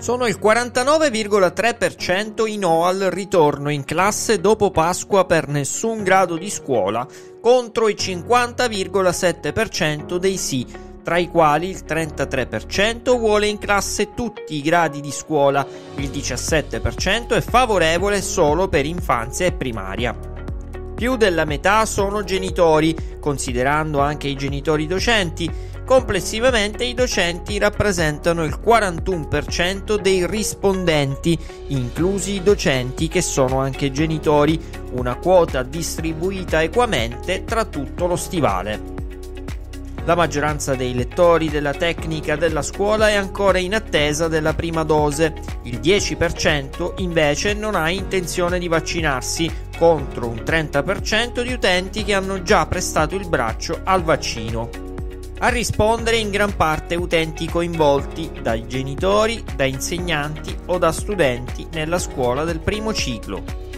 Sono il 49,3% i no al ritorno in classe dopo Pasqua per nessun grado di scuola, contro il 50,7% dei sì, tra i quali il 33% vuole in classe tutti i gradi di scuola, il 17% è favorevole solo per infanzia e primaria. Più della metà sono genitori, considerando anche i genitori docenti, Complessivamente i docenti rappresentano il 41% dei rispondenti, inclusi i docenti che sono anche genitori, una quota distribuita equamente tra tutto lo stivale. La maggioranza dei lettori della tecnica della scuola è ancora in attesa della prima dose, il 10% invece non ha intenzione di vaccinarsi, contro un 30% di utenti che hanno già prestato il braccio al vaccino. A rispondere in gran parte utenti coinvolti dai genitori, da insegnanti o da studenti nella scuola del primo ciclo.